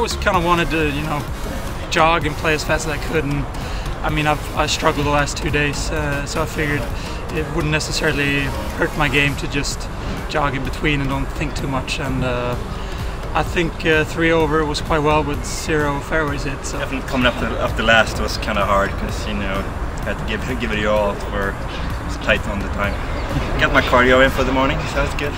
always kind of wanted to, you know, jog and play as fast as I could. And I mean, I've I struggled the last two days, uh, so I figured it wouldn't necessarily hurt my game to just jog in between and don't think too much. And uh, I think uh, three over was quite well with zero fairways hit. So. Coming up the, up the last was kind of hard because you know I had to give give it your all for it's tight on the time. Got my cardio in for the morning, sounds good.